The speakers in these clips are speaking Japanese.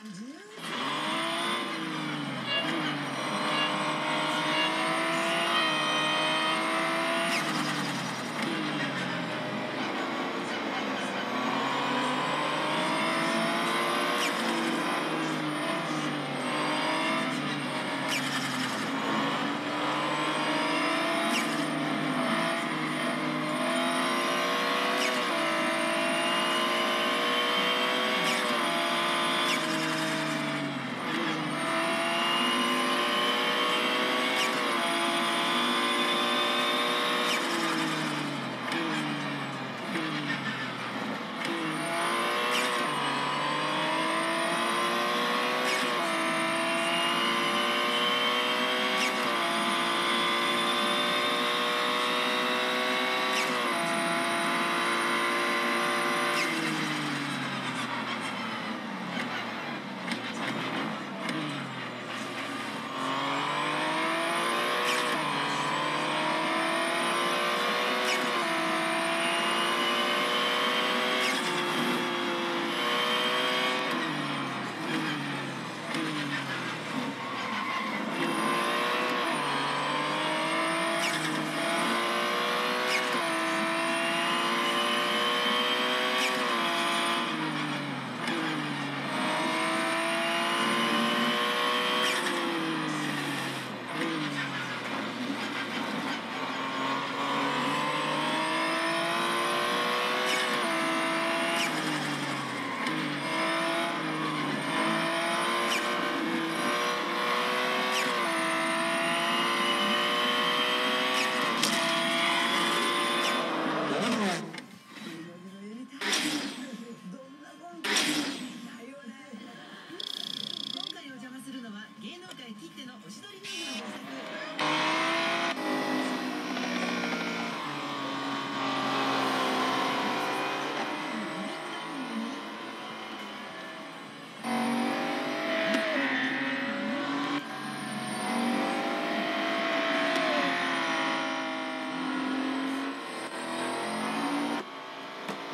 and move.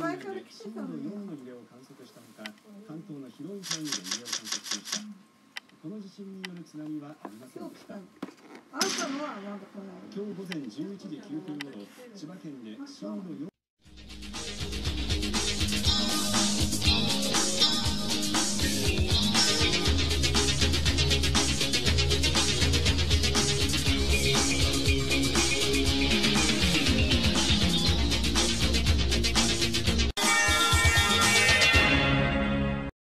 前から来て震度たのに4の揺れを観測したほか関東の広い範囲で揺れを観測しました。この地震による津波はありませんでした。今日午前11時9分ごろ千葉県で震度4